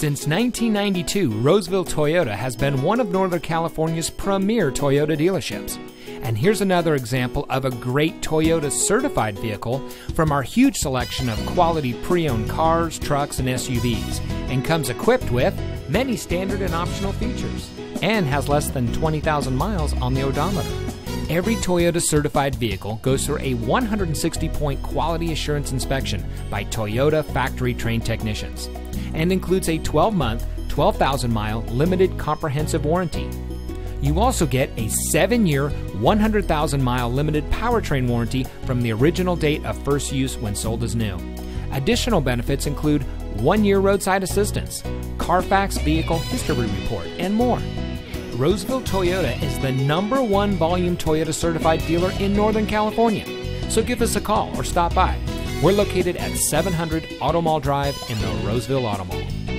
Since 1992, Roseville Toyota has been one of Northern California's premier Toyota dealerships. And here's another example of a great Toyota certified vehicle from our huge selection of quality pre owned cars, trucks, and SUVs, and comes equipped with many standard and optional features, and has less than 20,000 miles on the odometer. Every Toyota certified vehicle goes through a 160 point quality assurance inspection by Toyota factory trained technicians and includes a 12 month, 12,000 mile limited comprehensive warranty. You also get a 7 year, 100,000 mile limited powertrain warranty from the original date of first use when sold as new. Additional benefits include 1 year roadside assistance, Carfax vehicle history report, and more. Roseville Toyota is the number one volume Toyota certified dealer in Northern California. So give us a call or stop by. We're located at 700 Auto Mall Drive in the Roseville Auto Mall.